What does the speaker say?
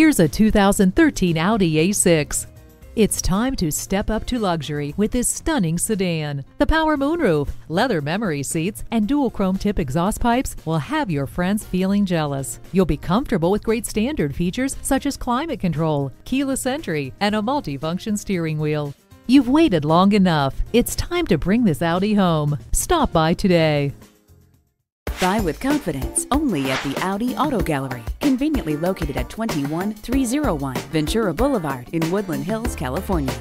Here's a 2013 Audi A6. It's time to step up to luxury with this stunning sedan. The power moonroof, leather memory seats, and dual chrome tip exhaust pipes will have your friends feeling jealous. You'll be comfortable with great standard features such as climate control, keyless entry, and a multifunction steering wheel. You've waited long enough. It's time to bring this Audi home. Stop by today. Buy with confidence only at the Audi Auto Gallery, conveniently located at 21301 Ventura Boulevard in Woodland Hills, California.